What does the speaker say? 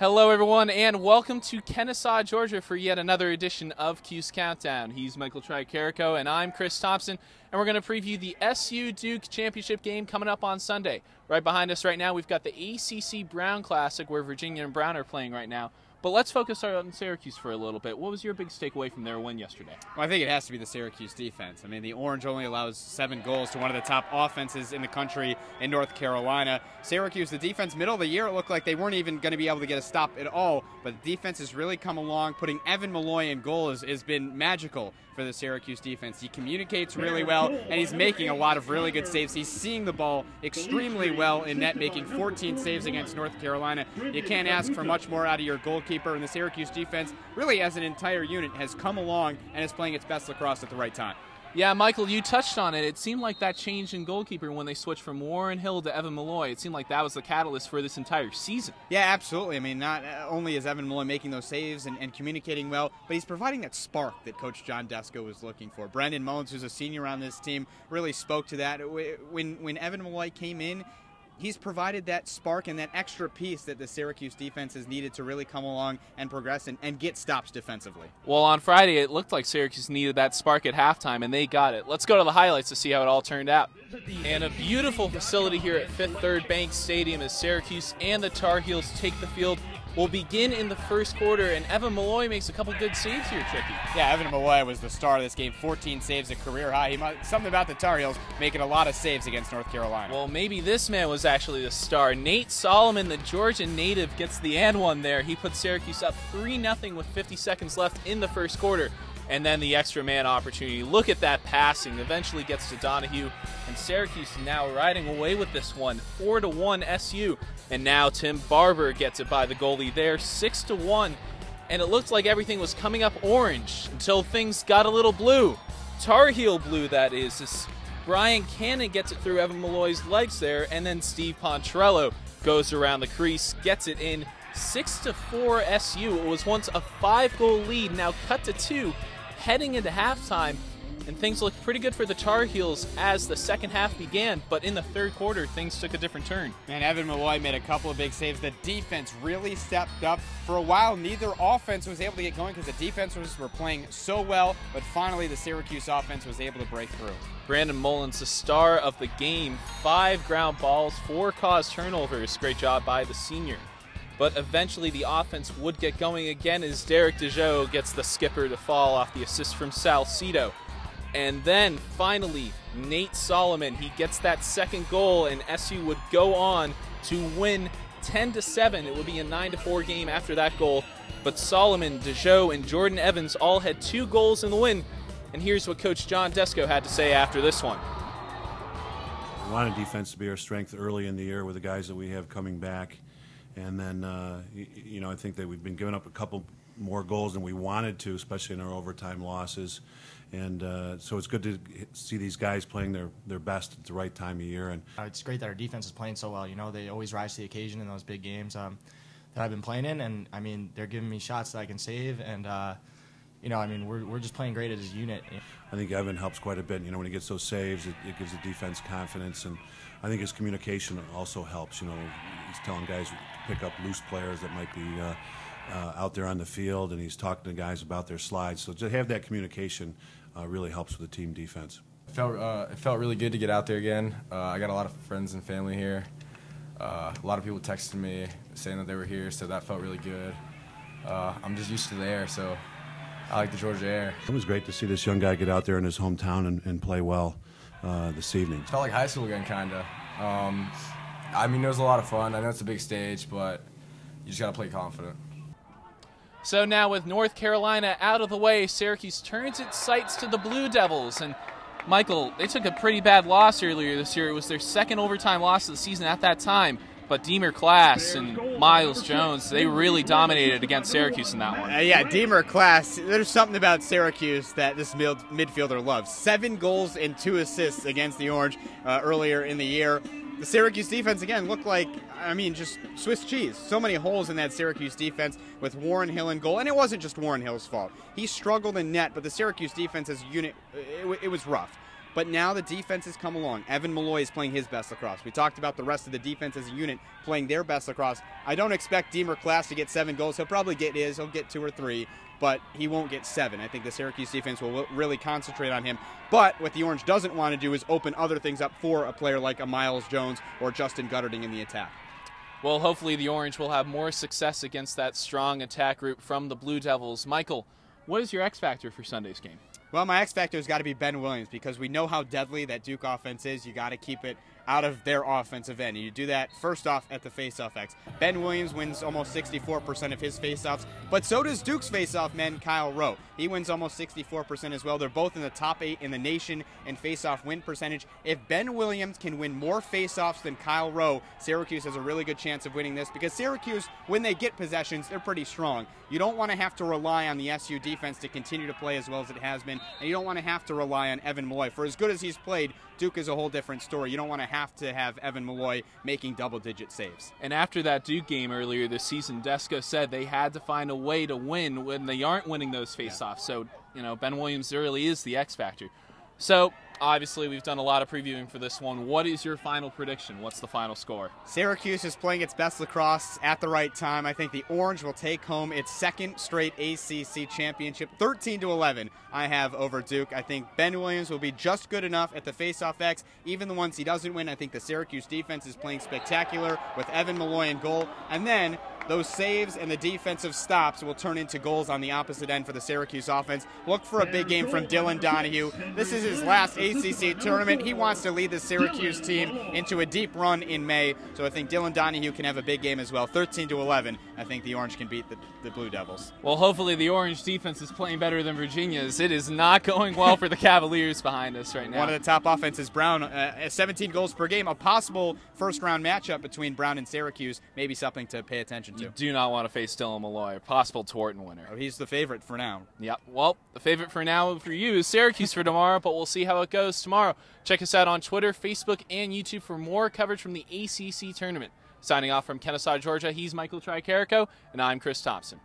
Hello, everyone, and welcome to Kennesaw, Georgia, for yet another edition of Cuse Countdown. He's Michael Tricarico, and I'm Chris Thomsen, and we're going to preview the SU Duke Championship game coming up on Sunday. Right behind us right now, we've got the ACC Brown Classic, where Virginia and Brown are playing right now. But let's focus on Syracuse for a little bit. What was your biggest takeaway from their win yesterday? Well, I think it has to be the Syracuse defense. I mean, the Orange only allows seven goals to one of the top offenses in the country in North Carolina. Syracuse, the defense, middle of the year, it looked like they weren't even going to be able to get a stop at all. But the defense has really come along. Putting Evan Molloy in goal has, has been magical for the Syracuse defense. He communicates really well, and he's making a lot of really good saves. He's seeing the ball extremely well in net, making 14 saves against North Carolina. You can't ask for much more out of your goalkeeper, and the Syracuse defense, really as an entire unit, has come along and is playing its best lacrosse at the right time. Yeah, Michael, you touched on it. It seemed like that change in goalkeeper when they switched from Warren Hill to Evan Molloy. It seemed like that was the catalyst for this entire season. Yeah, absolutely. I mean, not only is Evan Molloy making those saves and, and communicating well, but he's providing that spark that Coach John Desko was looking for. Brandon Mullins, who's a senior on this team, really spoke to that. When when Evan Molloy came in, he's provided that spark and that extra piece that the Syracuse defense has needed to really come along and progress and, and, get stops defensively. Well, on Friday, it looked like Syracuse needed that spark at halftime, and they got it. Let's go to the highlights to see how it all turned out. And a beautiful facility here at Fifth Third Bank Stadium as Syracuse and the Tar Heels take the field will begin in the first quarter, and Evan Molloy makes a couple good saves here, Tricky. Yeah, Evan Molloy was the star of this game. 14 saves, a career high. He might, something about the Tar Heels making a lot of saves against North Carolina. Well, maybe this man was actually the star. Nate Solomon, the Georgian native, gets the and one there. He puts Syracuse up 3 0 with 50 seconds left in the first quarter and then the extra man opportunity. Look at that passing. Eventually gets to Donahue, and Syracuse now riding away with this one, four to one SU. And now Tim Barber gets it by the goalie there, six to one. And it looked like everything was coming up orange until things got a little blue. Tar Heel blue, that is. Brian Cannon gets it through Evan Molloy's legs there, and then Steve Pontrello goes around the crease, gets it in. Six to four SU. It was once a five-goal lead, now cut to two heading into halftime, and things looked pretty good for the Tar Heels as the second half began. But in the third quarter, things took a different turn. Man, Evan Molloy made a couple of big saves. The defense really stepped up. For a while, neither offense was able to get going because the defenses were playing so well. But finally, the Syracuse offense was able to break through. Brandon Mullins, the star of the game, five ground balls, four caused turnovers. Great job by the senior. But eventually the offense would get going again as Derek DeJoe gets the skipper to fall off the assist from Salcedo. And then finally, Nate Solomon, he gets that second goal, and SU would go on to win 10 to 7. It would be a 9 to 4 game after that goal. But Solomon, DeJoe, and Jordan Evans all had two goals in the win. And here's what Coach John Desko had to say after this one. We wanted defense to be our strength early in the year with the guys that we have coming back. And then, uh, you, know, I think that we've been giving up a couple more goals than we wanted to, especially in our overtime losses. And uh, so it's good to see these guys playing their, their best at the right time of year. And uh, it's great that our defense is playing so well. You know, they always rise to the occasion in those big games um, that I've been playing in. And I mean, they're giving me shots that I can save. And uh, you know, I mean, we're, we're just playing great as a unit. I think Evan helps quite a bit. You know, when he gets those saves, it, it gives the defense confidence, and I think his communication also helps. You know, he's telling guys to pick up loose players that might be uh, uh, out there on the field, and he's talking to guys about their slides. So to have that communication uh, really helps with the team defense. It felt, uh, it felt really good to get out there again. Uh, I got a lot of friends and family here. Uh, a lot of people texted me saying that they were here, so that felt really good. I'm just used to the air, so I like the Georgia air. It was great to see this young guy get out there in his hometown and, and play well uh, this evening. It felt like high school again, kind of. Um, I mean, it was a lot of fun. I know it's a big stage, but you just got to play confident. So now, with North Carolina out of the way, Syracuse turns its sights to the Blue Devils. And Michael, they took a pretty bad loss earlier this year. It was their second overtime loss of the season at that time. But Deemer Class and Myles Jones, they really dominated against Syracuse in that one. Uh, yeah, Deemer Class, there's something about Syracuse that this mid- midfielder loves. Seven goals and two assists against the Orange uh, earlier in the year. The Syracuse defense, again, looked like, I mean, just Swiss cheese. So many holes in that Syracuse defense with Warren Hill in goal. And it wasn't just Warren Hill's fault. He struggled in net, but the Syracuse defense as unit, it, it was rough. But now the defense has come along. Evan Molloy is playing his best lacrosse. We talked about the rest of the defense as a unit playing their best lacrosse. I don't expect Deemer Class to get seven goals. He'll probably get his. He'll get two or three, but he won't get seven. I think the Syracuse defense will really concentrate on him. But what the Orange doesn't want to do is open other things up for a player like a Myles Jones or Justin Guterding in the attack. Well, hopefully the Orange will have more success against that strong attack group from the Blue Devils. Michael, what is your X factor for Sunday's game? Well, my X factor has got to be Ben Williams because we know how deadly that Duke offense is. You got to keep it out of their offensive end. And you do that first off at the faceoff X. Ben Williams wins almost 64% of his faceoffs, but so does Duke's faceoff man Kyle Rowe. He wins almost 64% as well. They're both in the top eight in the nation in faceoff win percentage. If Ben Williams can win more faceoffs than Kyle Rowe, Syracuse has a really good chance of winning this because Syracuse, when they get possessions, they're pretty strong. You don't want to have to rely on the SU defense to continue to play as well as it has been, and you don't want to have to rely on Evan Molloy. For as good as he's played, Duke is a whole different story. You don't want to have to have Evan Molloy making double digit saves. And after that Duke game earlier this season, Desko said they had to find a way to win when they aren't winning those faceoffs. Yeah. So, you know, Ben Williams really is the X factor. So, obviously, we've done a lot of previewing for this one. What is your final prediction? What's the final score? Syracuse is playing its best lacrosse at the right time. I think the Orange will take home its second straight ACC championship, 13 to 11. I have over Duke. I think Ben Williams will be just good enough at the faceoff X. Even the ones he doesn't win, I think the Syracuse defense is playing spectacular with Evan Molloy in goal. And then those saves and the defensive stops will turn into goals on the opposite end for the Syracuse offense. Look for a big game from Dylan Donahue. This is his last ACC tournament. He wants to lead the Syracuse team into a deep run in May. So I think Dylan Donahue can have a big game as well. 13 to 11. I think the Orange can beat the, the Blue Devils. Well, hopefully the Orange defense is playing better than Virginia's. It is not going well for the Cavaliers behind us right now. One of the top offenses, Brown, uh, 17 goals per game. A possible first round matchup between Brown and Syracuse. Maybe something to pay attention to. You do not want to face Dylan Molloy, a possible Tewaaraton winner. Oh, he's the favorite for now. Yep. Well, the favorite for now for you is Syracuse for tomorrow, but we'll see how it goes tomorrow. Check us out on Twitter, Facebook, and YouTube for more coverage from the ACC tournament. Signing off from Kennesaw, Georgia, he's Michael Tricarico, and I'm Chris Thomsen.